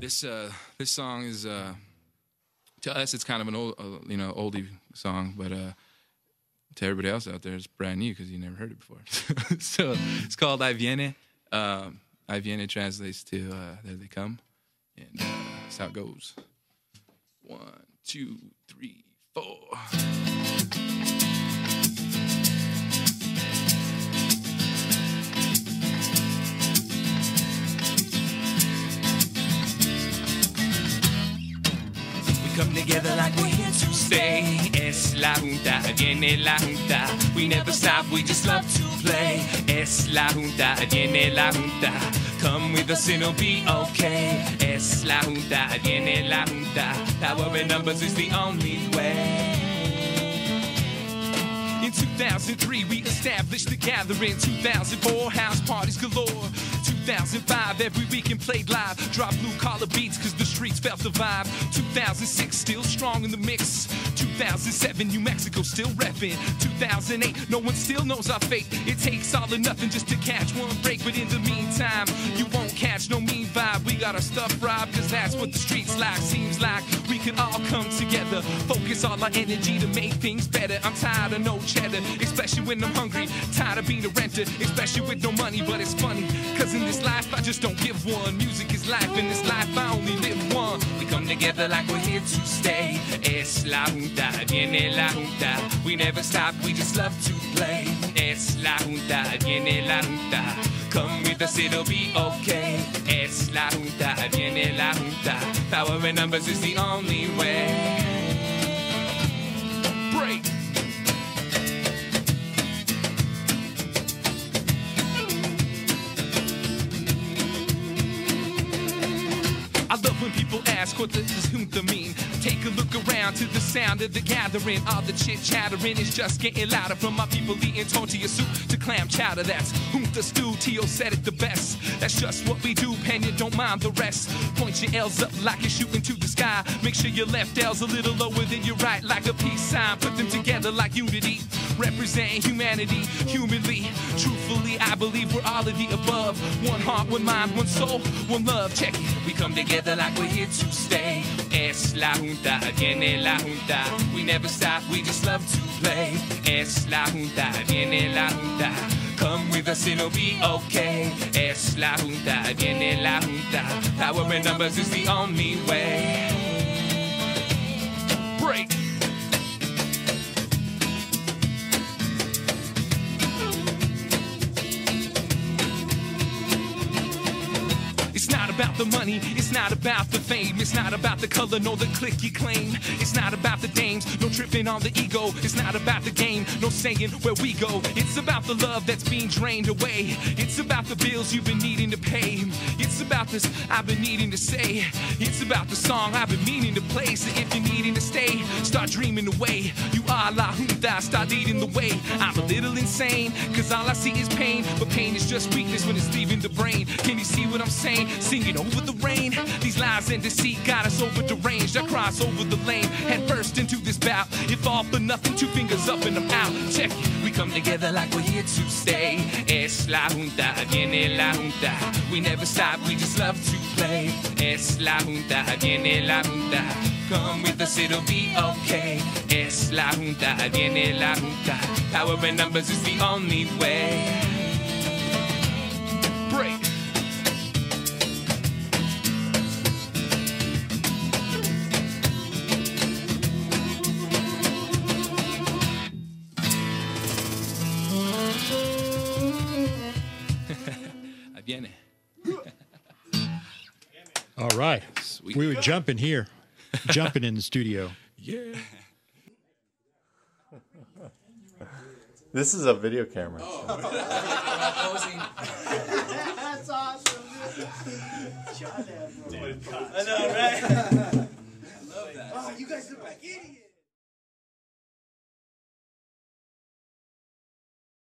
This uh, this song is uh, to us it's kind of an old uh, you know oldie song, but uh, to everybody else out there it's brand new because you never heard it before. so it's called I Viene. Um, I Viene translates to uh, There They Come, and uh, that's how it goes. One, two, three, four. Come together like we're here to stay. Es la junta, viene la junta. We never stop, we just love to play. Es la junta, viene la junta. Come with us, it'll be okay. Es la junta, viene la junta. Power in numbers is the only way. In 2003, we established the gathering. 2004, house parties galore. 2005, every weekend played live. Drop blue collar beats, cause the streets felt the vibe. 2006, still strong in the mix. 2007, New Mexico still reppin'. 2008, no one still knows our fate. It takes all or nothing just to catch one break. But in the meantime, you won't catch no mean vibe. We got our stuff robbed, cause that's what the streets like. Seems like can all come together. Focus all our energy to make things better. I'm tired of no cheddar, especially when I'm hungry. Tired of being a renter, especially with no money. But it's funny, cause in this life I just don't give one. Music is life, in this life I only live one. We come together like we're here to stay. Es la junta, viene la junta. We never stop, we just love to play. Es la junta, viene la junta. Come with us, it'll be okay. Es la junta, viene la junta. Power in numbers is the only way. People ask what does junta mean. Take a look around to the sound of the gathering. All the chit chattering is just getting louder from my people eating tortilla soup to clam chowder. That's junta stew. Tio said it the best. That's just what we do. Pena don't mind the rest. Point your L's up like you're shooting to the sky. Make sure your left L's a little lower than your right, like a peace sign. Put them together like unity. Representing humanity, humanly, truthfully, I believe we're all of the above. One heart, one mind, one soul, one love. Check it. We come together like we're here to stay. Es la junta, viene la junta. We never stop, we just love to play. Es la junta, viene la junta. Come with us, it'll be okay. Es la junta, viene la junta. Power in numbers is the only way. Break. About the money, it's not about the fame, it's not about the color nor the click you claim. It's not about the dames, no tripping on the ego. It's not about the game, no saying where we go. It's about the love that's being drained away. It's about the bills you've been needing to pay. It's about this I've been needing to say. It's about the song I've been meaning to play. So if you're needing to stay, start dreaming away. You are la junta, start leading the way. I'm a little insane, cause all I see is pain. But pain is just weakness when it's leaving the brain. Can you see what I'm saying? Singing over the rain. These lies and deceit got us over deranged. I cross over the lane, head first into this bout. If all for nothing, two fingers up and I'm out. Check it. We come together like we're here to stay. Es la junta, viene la junta. We never stop, we just love to play. Es la junta, viene la junta. Come with us, it'll be okay. Es la junta, viene la junta. Power in numbers is the only way. Viene. All right. Sweet. We were jumping here, jumping in the studio. Yeah. This is a video camera. That's awesome. I know, right?